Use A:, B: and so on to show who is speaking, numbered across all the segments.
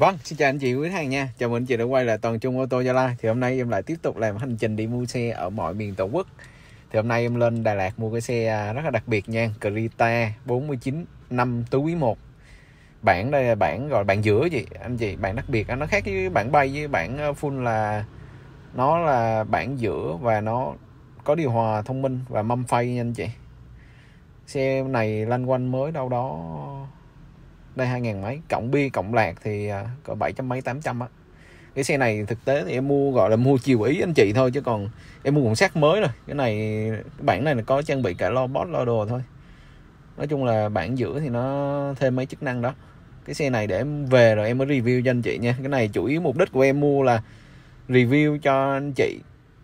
A: Vâng, xin chào anh chị quý khách hàng nha. Chào mừng anh chị đã quay lại toàn trung ô tô Gia Lai. Thì hôm nay em lại tiếp tục làm hành trình đi mua xe ở mọi miền Tổ quốc. Thì hôm nay em lên Đà Lạt mua cái xe à, rất là đặc biệt nha, Creta 49 năm tứ quý 1. Bản đây là bản gọi là bản giữa gì anh chị, bản đặc biệt à, nó khác với bản bay với bản à, full là nó là bản giữa và nó có điều hòa thông minh và mâm phay nha anh chị. Xe này lanh quanh mới đâu đó đây hai ngàn mấy, cộng bi cộng lạc thì à, có bảy trăm mấy, tám trăm á. Cái xe này thực tế thì em mua, gọi là mua chiều ý anh chị thôi, chứ còn em mua cuộn xác mới rồi. Cái này, cái bản này là có trang bị cả lo bot, lo đồ thôi. Nói chung là bản giữa thì nó thêm mấy chức năng đó. Cái xe này để em về rồi em mới review cho anh chị nha. Cái này chủ yếu mục đích của em mua là review cho anh chị,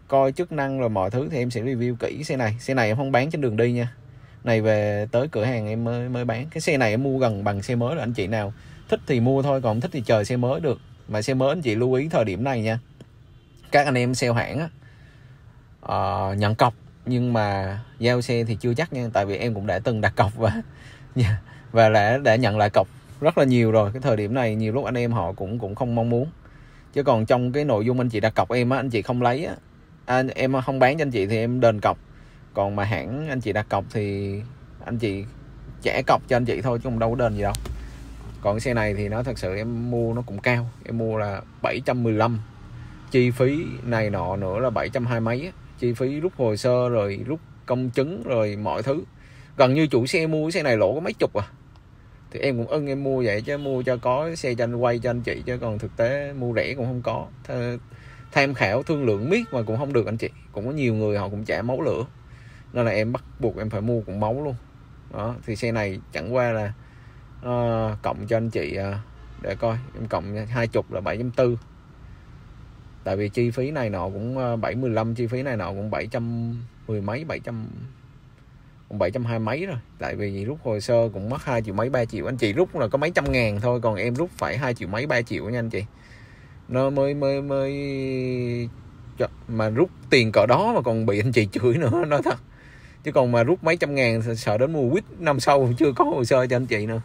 A: coi chức năng rồi mọi thứ thì em sẽ review kỹ xe này. Xe này em không bán trên đường đi nha này về tới cửa hàng em mới mới bán. Cái xe này em mua gần bằng xe mới rồi. Anh chị nào thích thì mua thôi còn không thích thì chờ xe mới được. Mà xe mới anh chị lưu ý thời điểm này nha. Các anh em sale hãng á uh, nhận cọc nhưng mà giao xe thì chưa chắc nha. Tại vì em cũng đã từng đặt cọc và dạ, và đã đã nhận lại cọc rất là nhiều rồi. Cái thời điểm này nhiều lúc anh em họ cũng cũng không mong muốn. Chứ còn trong cái nội dung anh chị đặt cọc em á anh chị không lấy á à, em không bán cho anh chị thì em đền cọc còn mà hãng anh chị đặt cọc thì anh chị trả cọc cho anh chị thôi chứ không đâu có đền gì đâu. Còn xe này thì nó thật sự em mua nó cũng cao, em mua là 715 chi phí này nọ nữa là 720 mấy chi phí rút hồ sơ rồi rút công chứng rồi mọi thứ. Gần như chủ xe mua xe này lỗ có mấy chục à. Thì em cũng ưng em mua vậy chứ mua cho có xe cho anh quay cho anh chị chứ còn thực tế mua rẻ cũng không có. Tham khảo thương lượng miết mà cũng không được anh chị. Cũng có nhiều người họ cũng trả máu lửa nên là em bắt buộc em phải mua cùng máu luôn. Đó thì xe này chẳng qua là uh, cộng cho anh chị uh, để coi em cộng hai chục là bảy tư. Tại vì chi phí này nọ cũng ờ, bảy mươi lăm chi phí này nọ cũng bảy trăm mười mấy bảy trăm cũng bảy trăm hai mấy rồi. Tại vì rút hồ sơ cũng mất hai triệu mấy ba triệu. Anh chị rút là có mấy trăm ngàn thôi còn em rút phải hai triệu mấy ba triệu nha anh chị. Nó mới mới mới mà rút tiền cỡ đó mà còn bị anh chị chửi nữa nói thật chứ còn mà rút mấy trăm ngàn sợ đến mùa quýt năm sau chưa có hồ sơ cho anh chị nữa.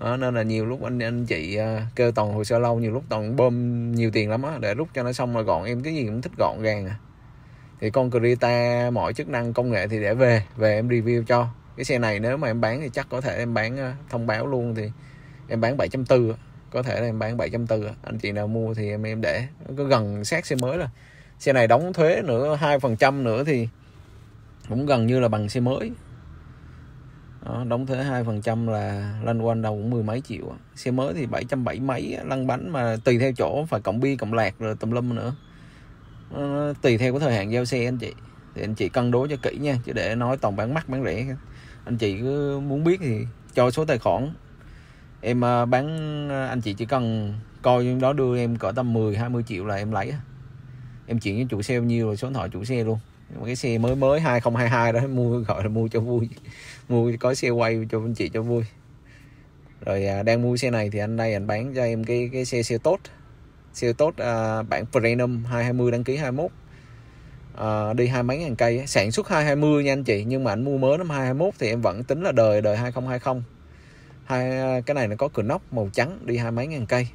A: Đó, nên là nhiều lúc anh anh chị à, kêu toàn hồ sơ lâu nhiều lúc toàn bơm nhiều tiền lắm á để rút cho nó xong rồi gọn. Em cái gì cũng thích gọn gàng à. Thì con Creta mọi chức năng công nghệ thì để về về em review cho. Cái xe này nếu mà em bán thì chắc có thể em bán à, thông báo luôn thì em bán 740 có thể là em bán 740 anh chị nào mua thì em em để. Có gần sát xe mới rồi. Xe này đóng thuế nữa hai phần trăm nữa thì cũng gần như là bằng xe mới. Đó, đóng thuế hai phần trăm là lăn quanh đâu cũng mười mấy triệu xe mới thì bảy trăm bảy mấy lăn bánh mà tùy theo chỗ phải cộng bi cộng lạc rồi tùm lum nữa. Nó, tùy theo cái thời hạn giao xe anh chị. Thì anh chị cân đối cho kỹ nha chứ để nói toàn bán mắc bán rẻ. Anh chị cứ muốn biết thì cho số tài khoản. Em à, bán à, anh chị chỉ cần coi đó đưa em cỡ tầm 10 20 triệu là em lấy em chuyển với chủ xe bao nhiêu rồi số điện thoại chủ xe luôn một cái xe mới mới 2022 đó mua gọi là mua cho vui. Mua có xe quay cho anh chị cho vui. Rồi à, đang mua xe này thì anh đây anh bán cho em cái cái xe siêu tốt. Siêu tốt à, bản Premium 220 đăng ký 21 à, đi hai mấy ngàn cây sản xuất 220 nha anh chị nhưng mà anh mua mới năm 221 thì em vẫn tính là đời đời 2020 hai à, cái này nó có cửa nóc màu trắng đi hai mấy ngàn cây.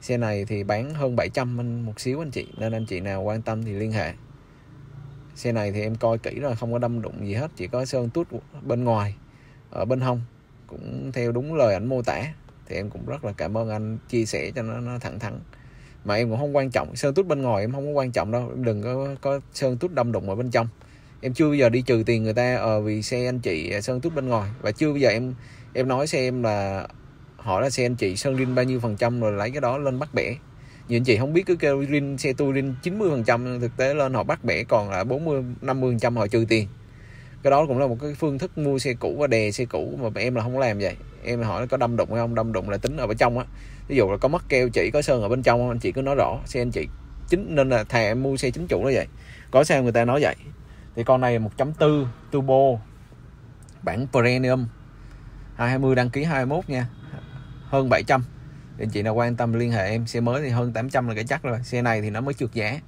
A: Xe này thì bán hơn 700 một xíu anh chị nên anh chị nào quan tâm thì liên hệ xe này thì em coi kỹ rồi không có đâm đụng gì hết chỉ có sơn tút bên ngoài ở bên hông. Cũng theo đúng lời ảnh mô tả thì em cũng rất là cảm ơn anh chia sẻ cho nó, nó thẳng thắn. Mà em cũng không quan trọng sơn tút bên ngoài em không có quan trọng đâu em đừng có có sơn tút đâm đụng ở bên trong. Em chưa bao giờ đi trừ tiền người ta ờ, vì xe anh chị ờ, sơn tút bên ngoài. Và chưa bao giờ em em nói xe em là hỏi là xe anh chị sơn rin bao nhiêu phần trăm rồi lấy cái đó lên bắt bẻ như anh chị không biết cứ kêu rin, xe tôi rin 90 phần trăm thực tế lên họ bắt bẻ còn là 40 50 phần trăm họ trừ tiền. Cái đó cũng là một cái phương thức mua xe cũ và đè xe cũ mà em là không làm vậy. Em hỏi có đâm đụng hay không, đâm đụng là tính ở bên trong á. Ví dụ là có mất keo chỉ, có sơn ở bên trong anh chị cứ nói rõ, xe anh chị chính nên là thà em mua xe chính chủ nó vậy. Có sao người ta nói vậy. Thì con này 1.4 turbo, bản premium 220 đăng ký 21 nha, hơn 700 anh chị nào quan tâm liên hệ em xe mới thì hơn 800 là cái chắc rồi xe này thì nó mới trượt giá.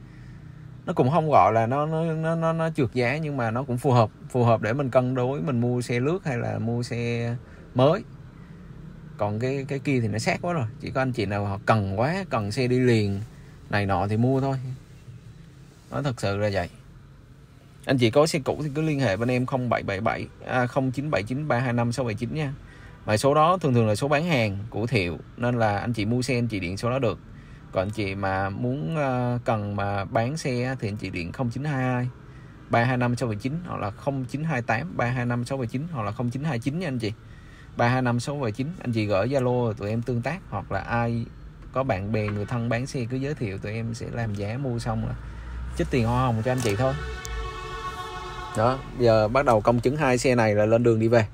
A: Nó cũng không gọi là nó nó nó nó, nó trượt giá nhưng mà nó cũng phù hợp phù hợp để mình cân đối mình mua xe lướt hay là mua xe mới. Còn cái cái kia thì nó sát quá rồi chỉ có anh chị nào họ cần quá cần xe đi liền này nọ thì mua thôi. Nó thật sự là vậy. Anh chị có xe cũ thì cứ liên hệ bên em 0777 à, 0979325679 nha mà số đó thường thường là số bán hàng của Thiệu nên là anh chị mua xe anh chị điện số đó được. Còn anh chị mà muốn uh, cần mà bán xe thì anh chị điện 0922 325 679 hoặc là 0928 325 679 hoặc là 0929 nha anh chị. 325 679 anh chị gửi Zalo tụi em tương tác hoặc là ai có bạn bè người thân bán xe cứ giới thiệu tụi em sẽ làm giá mua xong là chích tiền hoa hồng cho anh chị thôi. Đó giờ bắt đầu công chứng hai xe này là lên đường đi về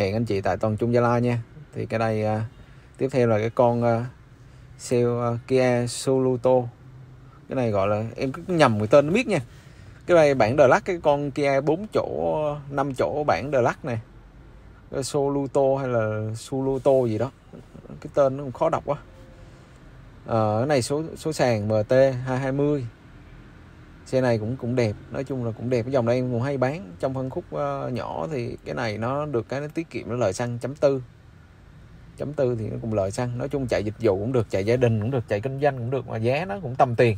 A: hẹn anh chị tại toàn trung gia lai nha. Thì cái đây uh, tiếp theo là cái con uh, xe uh, Kia Soluto. Cái này gọi là em cứ nhầm người tên biết nha. Cái này bản đờ lắc cái con Kia 4 chỗ 5 chỗ bản đờ lắc này. Soluto hay là Soluto gì đó. Cái tên nó cũng khó đọc quá. À, cái này số số sàn MT 220 xe này cũng cũng đẹp nói chung là cũng đẹp. Cái dòng đây em cũng hay bán. Trong phân khúc uh, nhỏ thì cái này nó được cái nó tiết kiệm nó lời xăng chấm tư. Chấm tư thì nó cũng lời xăng. Nói chung chạy dịch vụ cũng được chạy gia đình cũng được chạy kinh doanh cũng được mà giá nó cũng tầm tiền.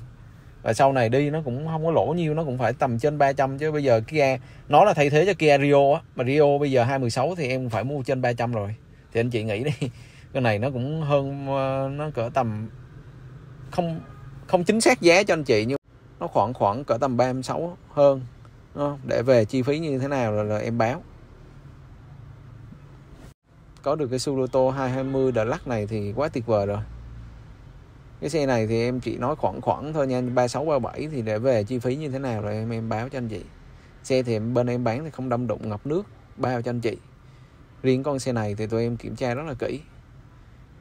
A: Và sau này đi nó cũng không có lỗ nhiều nó cũng phải tầm trên 300 chứ. Bây giờ Kia nó là thay thế cho Kia Rio á mà Rio bây giờ 216 thì em phải mua trên 300 rồi. Thì anh chị nghĩ đi cái này nó cũng hơn ờ, nó cỡ tầm không không chính xác giá cho anh chị nhưng nó khoảng khoảng cỡ tầm 36 hơn để về chi phí như thế nào là, là em báo. Có được cái Suluto 220 Deluxe này thì quá tuyệt vời rồi. Cái xe này thì em chỉ nói khoảng khoảng thôi nha 36 37 thì để về chi phí như thế nào rồi em em báo cho anh chị. Xe thì bên em bán thì không đâm đụng ngập nước bao cho anh chị. Riêng con xe này thì tụi em kiểm tra rất là kỹ.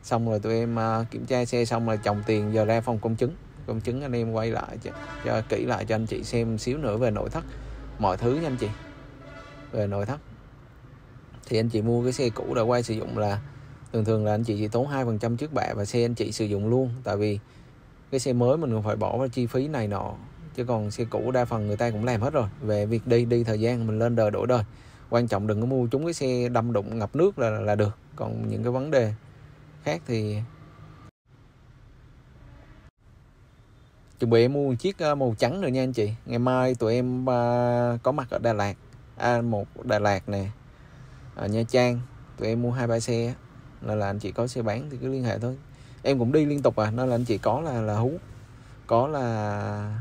A: Xong rồi tụi em à, kiểm tra xe xong rồi chồng tiền giờ ra phòng công chứng công chứng anh em quay lại cho, cho kỹ lại cho anh chị xem xíu nữa về nội thất. Mọi thứ nha anh chị. Về nội thất. Thì anh chị mua cái xe cũ đã quay sử dụng là thường thường là anh chị chỉ tốn hai phần trăm trước bạ và xe anh chị sử dụng luôn. Tại vì cái xe mới mình còn phải bỏ vào chi phí này nọ. Chứ còn xe cũ đa phần người ta cũng làm hết rồi. Về việc đi đi thời gian mình lên đời đổi đời. Quan trọng đừng có mua chúng cái xe đâm đụng ngập nước là là được. Còn những cái vấn đề khác thì chuẩn bị em mua một chiếc ờ, màu trắng nữa nha anh chị. Ngày mai tụi em uh, có mặt ở Đà Lạt. À, một Đà Lạt nè. Ở Nha Trang. Tụi em mua hai ba xe nên là anh chị có xe bán thì cứ liên hệ thôi. Em cũng đi liên tục à nên là anh chị có là là hú. Có là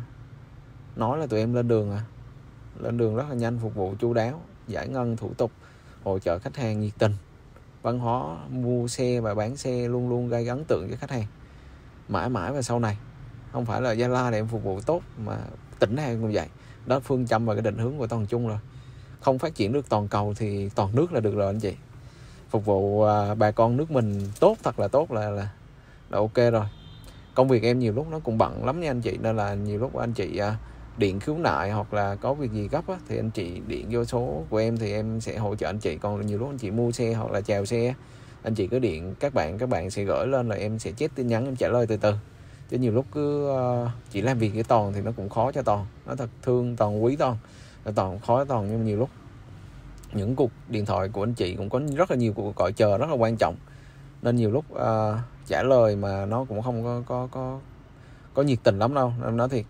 A: nói là tụi em lên đường à. Lên đường rất là nhanh phục vụ chu đáo giải ngân thủ tục hỗ trợ khách hàng nhiệt tình. Văn hóa mua xe và bán xe luôn luôn gây ấn tượng với khách hàng. Mãi mãi và sau này không phải là Gia La để em phục vụ tốt mà tỉnh này cũng vậy. Đó phương châm và cái định hướng của toàn chung rồi. Không phát triển được toàn cầu thì toàn nước là được rồi anh chị. Phục vụ à, bà con nước mình tốt thật là tốt là là, là ok rồi. Công việc em nhiều lúc nó cũng bận lắm nha anh chị nên là nhiều lúc anh chị à, điện khiếu nại hoặc là có việc gì gấp á, thì anh chị điện vô số của em thì em sẽ hỗ trợ anh chị. Còn nhiều lúc anh chị mua xe hoặc là chào xe anh chị cứ điện các bạn các bạn sẽ gửi lên là em sẽ chết tin nhắn em trả lời từ từ chứ nhiều lúc cứ uh, chỉ làm việc với toàn thì nó cũng khó cho toàn. Nó thật thương toàn quý toàn. Toàn khó cho toàn nhưng nhiều lúc những cuộc điện thoại của anh chị cũng có rất là nhiều cuộc gọi chờ rất là quan trọng. Nên nhiều lúc uh, trả lời mà nó cũng không có có có có nhiệt tình lắm đâu. Em nói thiệt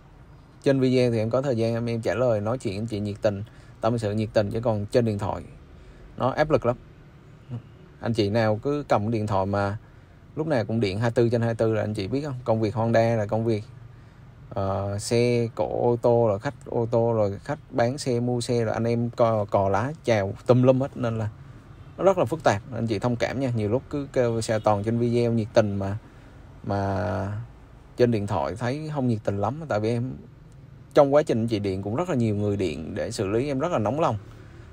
A: trên video thì em có thời gian em, em trả lời nói chuyện anh chị nhiệt tình tâm sự nhiệt tình chứ còn trên điện thoại nó áp lực lắm. Anh chị nào cứ cầm điện thoại mà lúc nào cũng điện 24 trên 24 là anh chị biết không? Công việc Honda là công việc uh, xe cộ ô tô rồi khách ô tô rồi khách bán xe mua xe rồi anh em cò, cò lá chào tùm lum hết nên là nó rất là phức tạp. Anh chị thông cảm nha nhiều lúc cứ kêu xe toàn trên video nhiệt tình mà mà trên điện thoại thấy không nhiệt tình lắm. Tại vì em trong quá trình chị điện cũng rất là nhiều người điện để xử lý em rất là nóng lòng.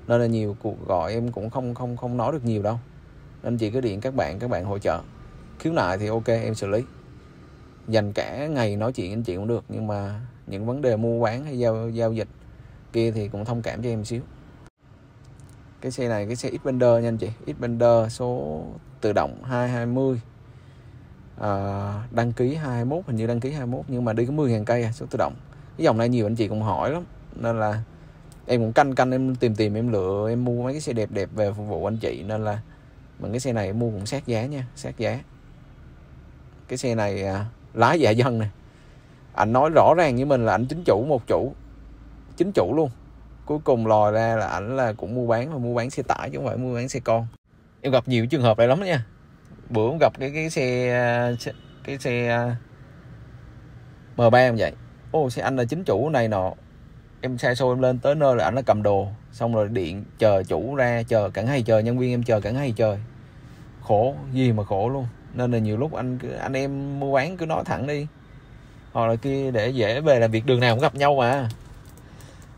A: Nên là nhiều cuộc gọi em cũng không không không nói được nhiều đâu. Nên chị cứ điện các bạn các bạn hỗ trợ khiếu nại thì ok em xử lý. Dành cả ngày nói chuyện anh chị cũng được nhưng mà những vấn đề mua bán hay giao giao dịch kia thì cũng thông cảm cho em xíu. Cái xe này cái xe Xpander nha anh chị. Xpander số tự động 220 à, đăng ký 21 hình như đăng ký 21 nhưng mà đi có 10.000 cây à, số tự động. Cái dòng này nhiều anh chị cũng hỏi lắm nên là em cũng canh canh em tìm tìm em lựa em mua mấy cái xe đẹp đẹp về phục vụ anh chị nên là mình cái xe này em mua cũng sát giá nha sát giá cái xe này à, lái dạ dân này, anh nói rõ ràng với mình là anh chính chủ một chủ. Chính chủ luôn. Cuối cùng lòi ra là ảnh là cũng mua bán mà mua bán xe tải chứ không phải mua bán xe con. Em gặp nhiều trường hợp này lắm nha. Bữa em gặp cái cái xe à, cái xe à, M3 em vậy. Ô xe anh là chính chủ này nọ. Em sai xô em lên tới nơi là anh nó cầm đồ. Xong rồi điện chờ chủ ra chờ cả ngày chờ nhân viên em chờ cả ngày chờ, khổ gì mà khổ luôn nên là nhiều lúc anh cứ, anh em mua bán cứ nói thẳng đi. Hoặc là kia để dễ về làm việc, đường nào cũng gặp nhau mà.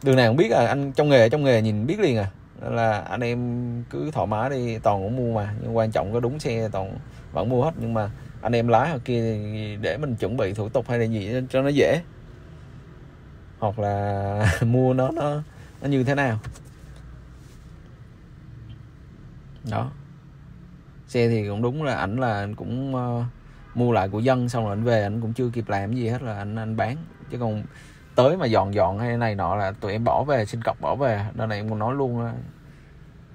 A: Đường nào cũng biết à anh trong nghề trong nghề nhìn biết liền à. Nên là anh em cứ thoải mái đi, toàn cũng mua mà. Nhưng quan trọng có đúng xe, toàn vẫn mua hết. Nhưng mà anh em lái hoặc kia để mình chuẩn bị thủ tục hay là gì cho nó dễ. Hoặc là mua nó nó nó như thế nào. Đó xe thì cũng đúng là ảnh là anh cũng uh, mua lại của dân xong rồi anh về anh cũng chưa kịp làm gì hết là anh anh bán. Chứ còn tới mà dọn dọn hay này nọ là tụi em bỏ về xin cọc bỏ về. Nên là em cũng nói luôn là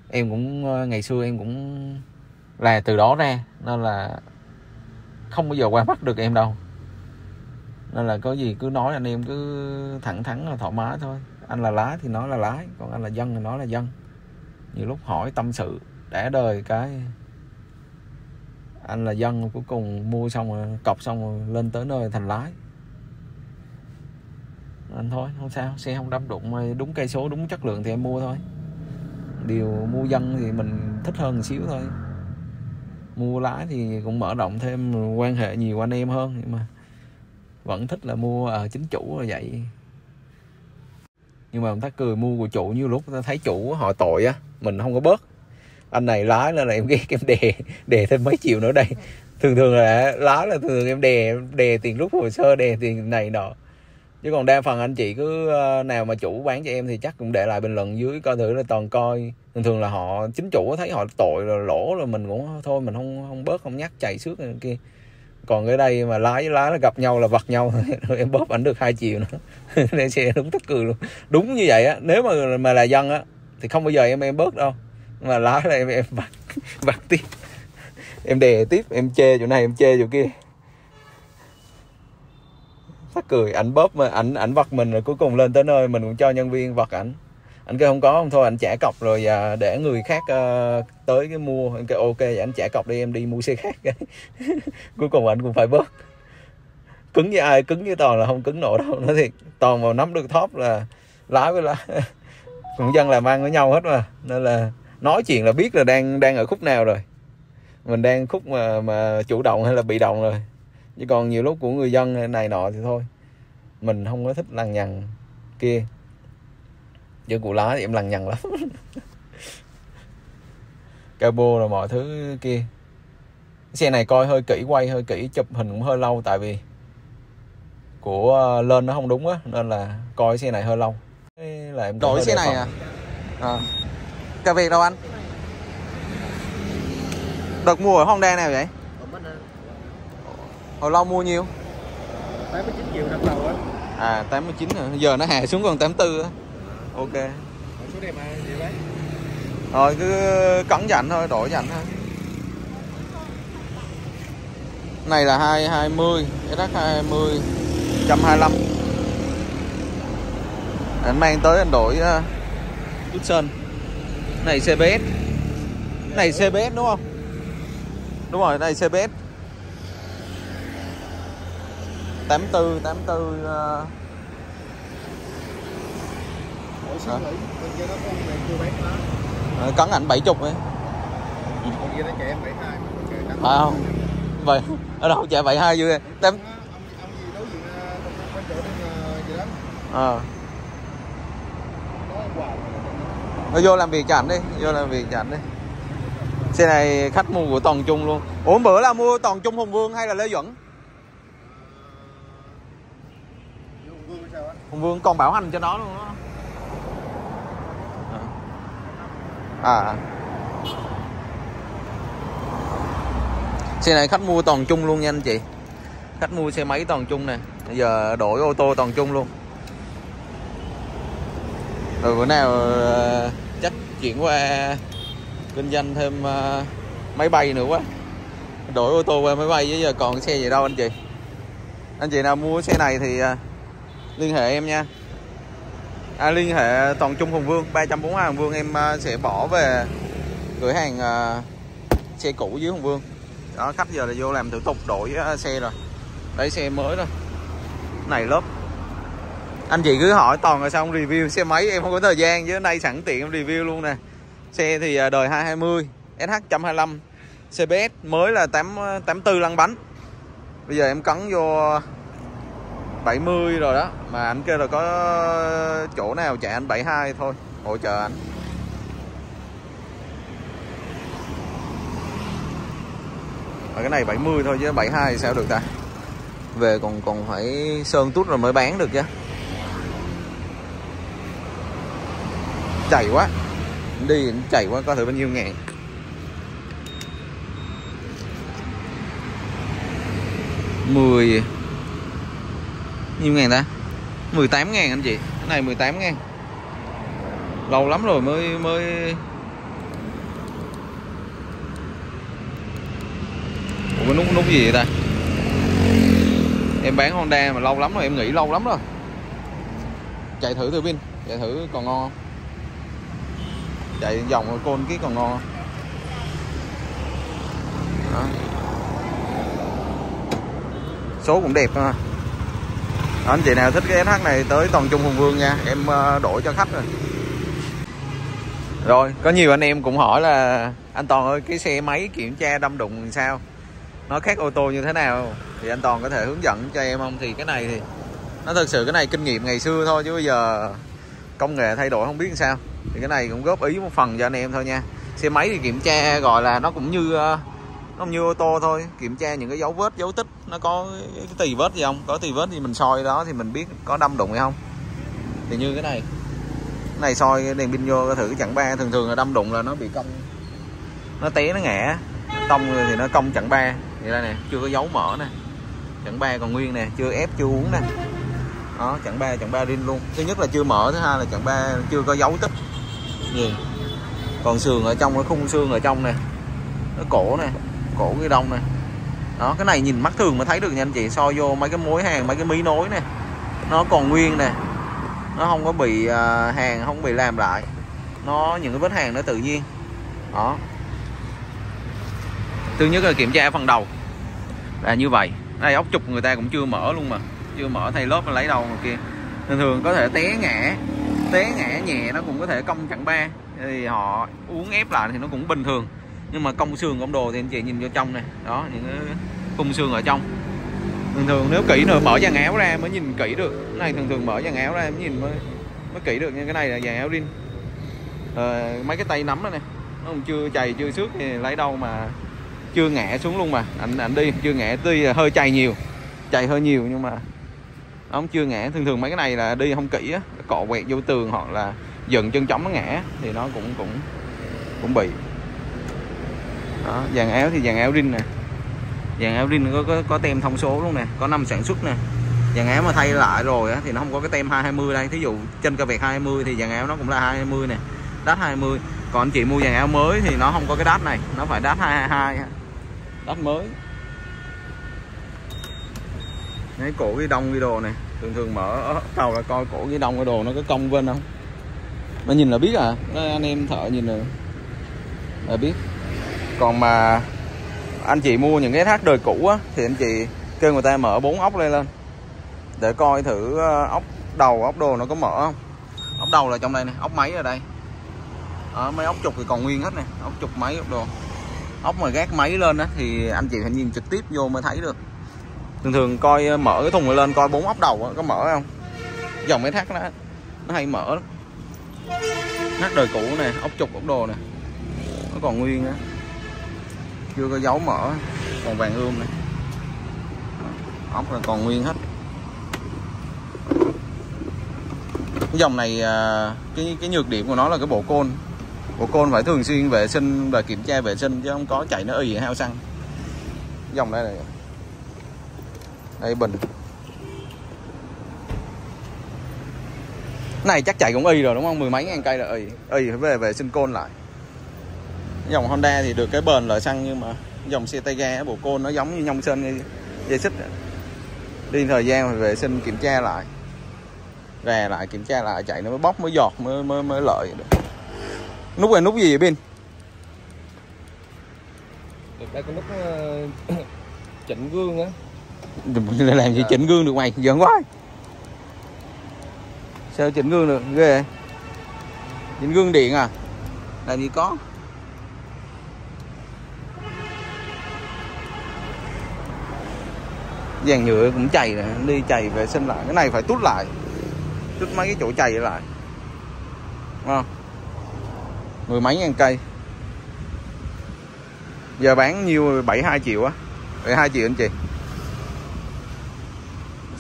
A: em cũng uh, ngày xưa em cũng là từ đó ra nên là không bao giờ qua mắt được em đâu. Nên là có gì cứ nói anh em cứ thẳng thắn là thoải mái thôi. Anh là lái thì nói là lái còn anh là dân thì nói là dân. Nhiều lúc hỏi tâm sự đã đời cái anh là dân, cuối cùng mua xong rồi, cọc xong rồi, lên tới nơi thành lái. Anh thôi, không sao, xe không đâm đụng đúng cây số, đúng chất lượng thì em mua thôi. Điều mua dân thì mình thích hơn một xíu thôi. Mua lái thì cũng mở rộng thêm quan hệ nhiều anh em hơn, nhưng mà vẫn thích là mua ở chính chủ là vậy. Nhưng mà ta cười mua của chủ, như lúc ta thấy chủ họ tội á, mình không có bớt anh này lái lên là em ghét em đè đè thêm mấy triệu nữa đây. Thường thường là lái là thường em đè đè tiền rút hồ sơ, đè tiền này nọ. Chứ còn đa phần anh chị cứ ờ, nào mà chủ bán cho em thì chắc cũng để lại bình luận dưới coi thử là toàn coi. Thường thường là họ, chính chủ thấy họ tội rồi lỗ rồi mình cũng thôi, mình không không bớt, không nhắc chạy suốt này kia. Còn cái đây mà lái với lái là gặp nhau là vật nhau, rồi em bóp ảnh được hai triệu nữa. Nên xe đúng tức cười luôn. Đúng như vậy á, nếu mà mà là dân á, thì không bao giờ em em bớt đâu mà lái là em em vặt vặt tiếp. Em đè tiếp em chê chỗ này em chê chỗ kia. Phát cười ảnh bóp mà ảnh ảnh vật mình rồi cuối cùng lên tới nơi mình cũng cho nhân viên vật ảnh. Anh kêu không có không thôi anh trả cọc rồi à, để người khác uh, tới cái mua. Anh kêu ok vậy anh trả cọc đi em đi mua xe khác. Cuối cùng anh cũng phải bớt cứng như ai cứng như toàn là không cứng nổi đâu nói thiệt. Toàn vào nắm được thóp là lái với lái cũng dân làm ăn với nhau hết mà nên là nói chuyện là biết là đang đang ở khúc nào rồi. Mình đang khúc mà mà chủ động hay là bị động rồi. Chứ còn nhiều lúc của người dân này nọ thì thôi. Mình không có thích lằng nhằng kia. Chứ cụ lá thì em lằng nhằng lắm. Cabo rồi mọi thứ kia. Xe này coi hơi kỹ quay hơi kỹ chụp hình cũng hơi lâu tại vì của ờ, lên nó không đúng á nên là coi xe này hơi lâu. Là em đổi xe này à, à cà việc đâu anh? Đợt mua ở Honda nào vậy? Hồi lâu mua nhiêu?
B: 89 triệu đợt đầu á
A: à 89 rồi. Giờ nó hạ xuống còn 84 á. Ok.
B: Số đẹp mà gì đấy
A: rồi cứ cẩn dặn thôi đổi dặn thôi. Này là 220 SH20 125 anh mang tới anh đổi à, uh, chút sơn này CBS này CBS đúng không? Đúng rồi đây CBS 84 84 uh,
B: đó.
A: Ờ, cắn ảnh 70 ấy
B: Còn kia nó chạy em 72 mà
A: phải không? Vậy ở đâu chạy 72 dư tem
B: Ông, ông gì đối diện ờ,
A: Thôi, vô làm việc cho đi, vô làm việc cho đi. Xe này khách mua của toàn trung luôn. Ủa, bữa là mua toàn trung hùng vương hay là lê duẩn?
B: Hùng Vương
A: còn bảo hành cho nó luôn đó à. à. Xe này khách mua toàn trung luôn nha anh chị. Khách mua xe máy toàn trung nè. Bây giờ đổi ô tô toàn trung luôn. Rồi bữa nào ờ, chuyển qua kinh doanh thêm ờ, máy bay nữa quá. Đổi ô tô qua máy bay chứ giờ còn xe gì đâu anh chị. Anh chị nào mua xe này thì ờ, liên hệ em nha. À, liên hệ toàn trung hùng vương 342 hùng vương em ờ, sẽ bỏ về cửa hàng xe cũ dưới hùng vương. Đó khách giờ là vô làm thủ tục đổi xe rồi. Lấy xe mới rồi này lớp anh chị cứ hỏi toàn rồi xong review xe máy, em không có thời gian, chứ nay sẵn tiện em review luôn nè. Xe thì à, đời 220 SH 125 CBS mới là 8 84 à, lăn bánh. Bây giờ em cắn vô 70 rồi đó, mà anh kêu là có chỗ nào chạy anh 72 thôi, hỗ trợ anh. Ở cái này 70 thôi chứ 72 thì sao được ta? Về còn còn phải sơn tút rồi mới bán được chứ. Chảy quá. Đi chảy quá, có thử bao nhiêu ngàn. Mười. Nhiêu ngàn ta? 18 ngàn anh chị. Cái này 18 ngàn. Lâu lắm rồi mới mới. Ủa, cái nút nút gì vậy ta? Em bán Honda mà lâu lắm rồi, em nghĩ lâu lắm rồi. Chạy thử thử pin, chạy thử còn ngon không? Chạy vòng côn cái còn ngon. Đó. số cũng đẹp ha anh chị nào thích cái SH này tới toàn trung hùng vương nha. Em ờ, đổi cho khách rồi. Rồi, có nhiều anh em cũng hỏi là, anh toàn ơi, cái xe máy kiểm tra đâm đụng sao? Nó khác ô tô như thế nào? Thì anh toàn có thể hướng dẫn cho em không? Thì cái này thì, nó thật sự cái này kinh nghiệm ngày xưa thôi, chứ bây giờ công nghệ thay đổi không biết làm sao thì cái này cũng góp ý một phần cho anh em thôi nha. Xe máy thì kiểm tra gọi là nó cũng như ờ, nó cũng như ô tô thôi. Kiểm tra những cái dấu vết, dấu tích, nó có cái tì vết gì không? Có tì vết thì mình soi đó thì mình biết có đâm đụng hay không. Thì như cái này cái này soi cái đèn pin vô thử chặn ba, thường thường là đâm đụng là nó bị cong. Nó té, nó ngã tông rồi thì nó cong chặn ba. Vậy đây nè, chưa có dấu mở nè. Chặn ba còn nguyên nè, chưa ép, chưa uống nè. Đó, chặn ba chặn ba rin luôn. Thứ nhất là chưa mở, thứ hai là chặn ba chưa có dấu tích gì? Còn sườn ở trong cái khung xương ở trong nè. Nó cổ nè, cổ cái đông nè. Đó, cái này nhìn mắt thường mà thấy được nha anh chị. So vô mấy cái mối hàng, mấy cái mí nối nè. Nó còn nguyên nè. Nó không có bị à, hàng, không bị làm lại. Nó, những cái vết hàng nó tự nhiên. Đó. Thứ nhất là kiểm tra phần đầu. Là như vậy. Đây, ốc trục người ta cũng chưa mở luôn mà. Chưa mở, thay lớp lấy đâu mà kia. Thường thường có thể té ngã té ngã nhẹ nó cũng có thể cong chặn ba. Thì họ uống ép lại thì nó cũng bình thường. Nhưng mà cong xương cong đồ thì anh chị nhìn vô trong này. Đó những cái khung xương ở trong. Thường thường nếu kỹ nữa mở dàn áo ra mới nhìn kỹ được. Cái này thường thường mở dàn áo ra mới nhìn mới mới kỹ được nhưng cái này là dàn áo rin à, ờ, mấy cái tay nắm đó nè. Nó còn chưa chày chưa xước thì lấy đâu mà chưa ngã xuống luôn mà. Anh anh đi chưa ngã tuy là hơi chày nhiều. Chày hơi nhiều nhưng mà nó không chưa ngã. Thường thường mấy cái này là đi không kỹ á. Cọ quẹt vô tường hoặc là dần chân trống nó ngã thì nó cũng cũng cũng bị. Đó, dàn áo thì dàn áo rin nè. Dàn áo rin có, có có tem thông số luôn nè có năm sản xuất nè. Dàn áo mà thay lại rồi á, thì nó không có cái tem 220 đây. Thí dụ trên ca vẹt 20 thì dàn áo nó cũng là 220 nè đắt 20 còn anh chị mua dàn áo mới thì nó không có cái đắt này nó phải đắt 222 đắt mới. Đấy, cổ ghi đông ghi đồ này thường thường mở tàu là coi cổ ghi đông cái đồ nó có cong vân không? Nó nhìn là biết à? Nó anh em thợ nhìn là, là biết. Còn mà anh chị mua những cái thác đời cũ á thì anh chị kêu người ta mở bốn ốc lên lên. Để coi thử ờ, ốc đầu ốc đồ nó có mở không? Ốc đầu là trong đây này ốc máy ở đây. Ở mấy ốc trục thì còn nguyên hết nè ốc trục máy ốc đồ. Ốc mà gác máy lên á thì anh chị phải nhìn trực tiếp vô mới thấy được thường thường coi ờ, mở cái thùng này lên coi bốn ốc đầu có mở không? Dòng máy thác nó nó hay mở lắm. Thác đời cũ nè, ốc trục ốc đồ nè. Nó còn nguyên á. Chưa có dấu mở, còn vàng ươm này ốc là còn nguyên hết. Cái dòng này à, cái cái nhược điểm của nó là cái bộ côn. Bộ côn phải thường xuyên vệ sinh và kiểm tra vệ sinh chứ không có chạy nó ì hao xăng. Dòng đây này đây bình. Này, chắc chạy cũng y rồi, đúng không? Mười mấy ngàn cây là y. Y phải về vệ sinh côn lại. Dòng Honda thì được cái bền lợi xăng, nhưng mà dòng xe tay ga bộ côn nó giống như nhông sơn như dây xích đi thời gian phải vệ sinh kiểm tra lại. Rè lại, kiểm tra lại, chạy nó mới bóc, mới giọt, mới mới mới lợi được. Nút này nút gì vậy, pin?
B: Đây có nút ờ, chỉnh gương á
A: làm gì chỉnh gương được mày? Giỡn quá. Sao chỉnh gương được? Ghê vậy? chỉnh gương điện à? Làm gì có. Dàn nhựa cũng chày nè. Đi chày vệ sinh lại. Cái này phải tút lại. Tút mấy cái chỗ chày lại. Đúng không? Mười mấy ngàn cây. Giờ bán nhiêu? 72 triệu á. 72 triệu anh chị.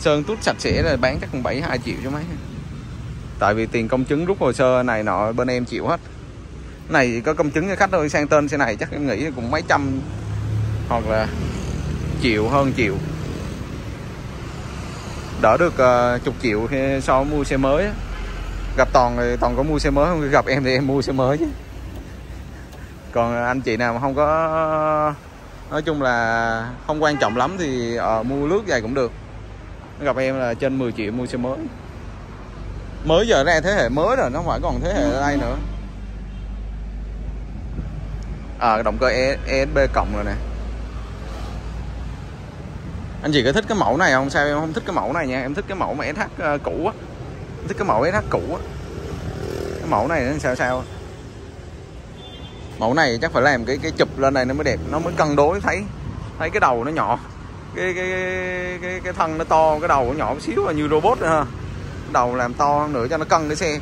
A: Sơn tút sạch sẽ là bán chắc cũng 72 triệu cho mấy. Tại vì tiền công chứng rút hồ sơ này nọ bên em chịu hết. Này có công chứng cho khách thôi sang tên xe này chắc em nghĩ cũng mấy trăm Hoặc là triệu hơn triệu. Đỡ được uh, chục triệu so với mua xe mới Gặp Toàn thì Toàn có mua xe mới không? Gặp em thì em mua xe mới chứ. Còn anh chị nào mà không có Nói chung là không quan trọng lắm thì uh, mua lướt dài cũng được gặp em là trên 10 triệu mua xe mới. Mới giờ ra thế hệ mới rồi, nó không phải còn thế hệ ở đây nữa. À động cơ ESP cộng rồi nè. Anh chị có thích cái mẫu này không? Sao em không thích cái mẫu này nha? Em thích cái mẫu mà SH ờ, cũ á. Thích cái mẫu SH cũ á. Cái mẫu này nó sao sao? Mẫu này chắc phải làm cái cái chụp lên này nó mới đẹp, nó mới cân đối, thấy thấy cái đầu nó nhỏ cái cái cái cái thân nó to, cái đầu nó nhỏ một xíu là như robot nữa ha. Đầu làm to hơn nữa cho nó cân cái xe.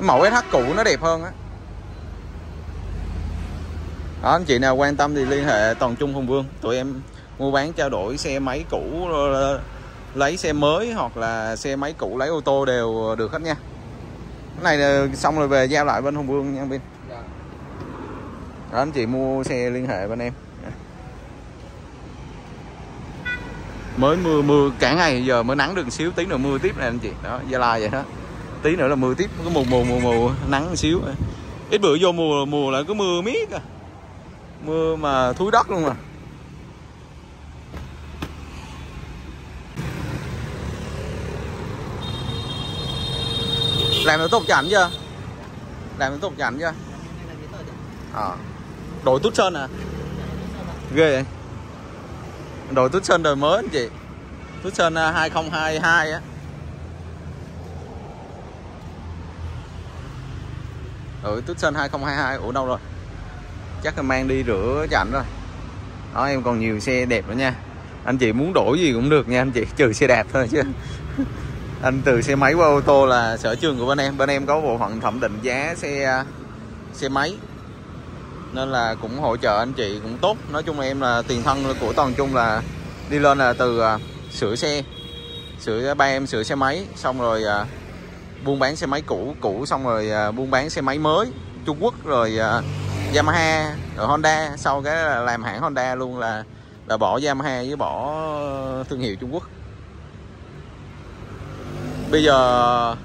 A: Mẫu SH cũ nó đẹp hơn á. Đó, anh chị nào quan tâm thì liên hệ toàn trung hùng vương. Tụi em mua bán trao đổi xe máy cũ ờ, lấy xe mới hoặc là xe máy cũ, lấy ô tô đều được hết nha. Cái này ờ, xong rồi về giao lại bên hùng vương nha, bên đó, anh chị mua xe liên hệ bên em. Mới mưa mưa, cả ngày, giờ mới nắng được xíu, tí nữa mưa tiếp này anh chị. Đó, gia lai vậy đó. Tí nữa là mưa tiếp, có mù mù mù mù nắng xíu. Ít bữa vô mùa mùa lại cứ mưa miết à. Mưa mà thúi đất luôn mà. Làm được tốt cho chưa? Làm được tốt cho chưa chưa? À đổi tút sơn à? Ghê vậy. Đổi tút sơn đời mới anh chị. Tút sơn 2022 à, á. Đổi tút sơn 2022 ủa, đâu rồi? Chắc là mang đi rửa chảnh rồi. Đó, em còn nhiều xe đẹp nữa nha. Anh chị muốn đổi gì cũng được nha anh chị. Trừ xe đẹp thôi chứ. Anh từ xe máy qua ô tô là sở trường của bên em. Bên em có bộ phận thẩm định giá xe à, xe máy nên là cũng hỗ trợ anh chị cũng tốt. Nói chung là em là tiền thân của toàn chung là đi lên là từ uh, sửa xe sửa ba em sửa xe máy xong rồi uh, buôn bán xe máy cũ cũ xong rồi uh, buôn bán xe máy mới Trung Quốc rồi uh, Yamaha rồi Honda. Sau cái là làm hãng Honda luôn là là bỏ Yamaha với bỏ thương hiệu Trung Quốc. Bây giờ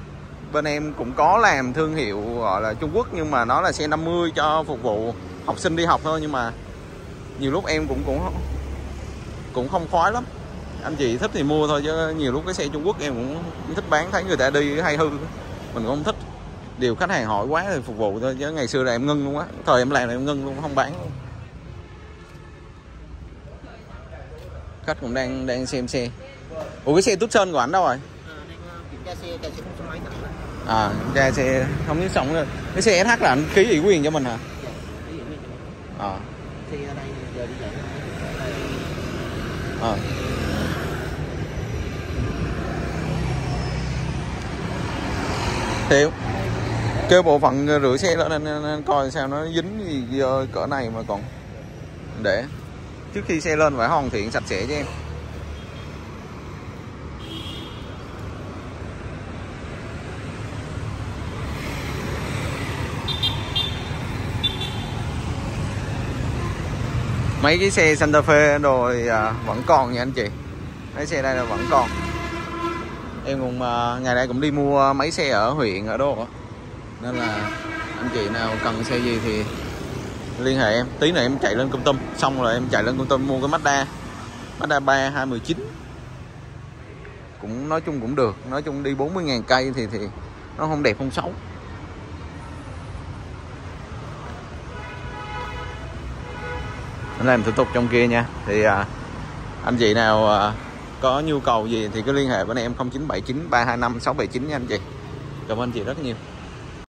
A: bên em cũng có làm thương hiệu gọi là Trung Quốc nhưng mà nó là xe 50 cho phục vụ học sinh đi học thôi, nhưng mà nhiều lúc em cũng cũng cũng không khoái lắm. Anh chị thích thì mua thôi, chứ nhiều lúc cái xe Trung Quốc em cũng thích bán, thấy người ta đi hay hư, mình cũng không thích. Điều khách hàng hỏi quá thì phục vụ thôi, chứ ngày xưa là em ngưng luôn á, thời em làm là em ngưng luôn, không bán. Luôn khách cũng đang đang xem xe. Ủa, cái xe tút sơn của anh đâu rồi? À ra xe, không biết xong rồi. Cái xe SH là anh ký ủy quyền cho mình hả? À.
B: xe ở đây giờ đi chạy
A: à. hiểu kêu bộ phận rửa xe lên nên, nên, nên coi sao nó dính gì cỡ này mà còn để trước khi xe lên phải hoàn thiện sạch sẽ cho em mấy cái xe Santa Fe rồi à, vẫn còn nha anh chị. Mấy xe đây là vẫn còn. Em cũng à, ngày nay cũng đi mua mấy xe ở huyện ở đâu nên là anh chị nào cần xe gì thì liên hệ em. Tí nữa em chạy lên công tâm. Xong rồi em chạy lên công tâm mua cái Mazda Mazda 3 219 cũng nói chung cũng được. Nói chung đi 40.000 cây thì thì nó không đẹp không xấu. Mình làm thủ tục trong kia nha. Thì à, anh chị nào à, có nhu cầu gì thì cứ liên hệ với em 0979 325 679 nha anh chị. Cảm ơn anh chị rất nhiều.